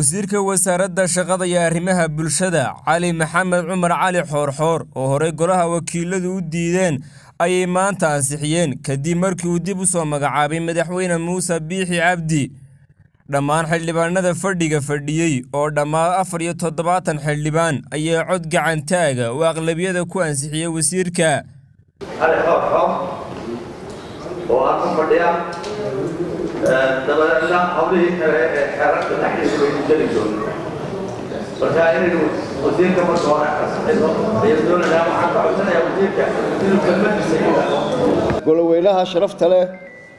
wasiirka wasaaradda shaqada iyo arrimaha bulshada cali maxamed cumar cali xoorxoor oo horey golaha wakiiladu u diideen ayay maanta ansixiyeen kadib markii uu dib u soo magacaabay madaxweyne muuse biixi cabdi. Dhammaan xildhibaanada fadhiga fadhiyey oo dhammaan afar iyo toddobaatan xildhibaan ayaa cod gacantaaga oo aqlabiyada ku ansixiyey wasiirka dabadeedna hawlihii kale ee xeerarka dhexdiisa waynu geli doonno marka inaynu wasiirka marka hore ansixino ayaan doonaynaa waxaan ka codsanayaa wasiirka inuu kelmadiisa yidhaahdo goloweynaha sharafta leh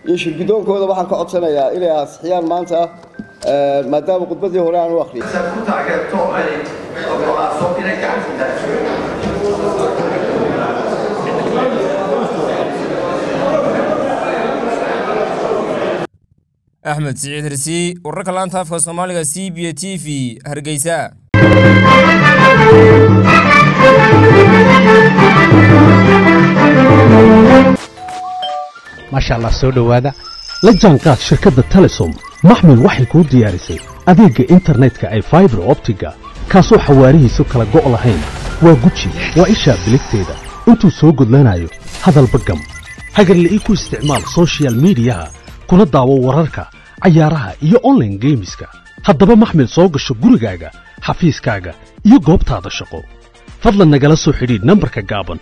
iyo shirgudoonkooda waxaan ka codsanayaa inay ansixiyaan maanta maadaama khudbadii hore aan u akhriyay ku taageerto ay ogolaaso inay gacansi axmed siciid hirsi wararka laanta afka soomaaliga c b t v hargeysa. Maasha allah soo dhowaada. La jaanqaad shirkadda telesom. Maxmil waxay kuu diyaarisay adeegga internetka ay faibar optiga kaasoo xawaarihiisu kala go' lahayn. Waa guji waa ishaa biligteeda. Intuu soo gudlanayo hadalba gam. Hagarla'ii ku isticmaal sochial midiyaha kuna daawo wararka cayaaraha iyo onlaine geemiska haddaba maxmil soo gasho gurigaaga xafiiskaaga iyo goobtaada shaqo. Fadlan nagala soo xidhiidh nambarka gaaban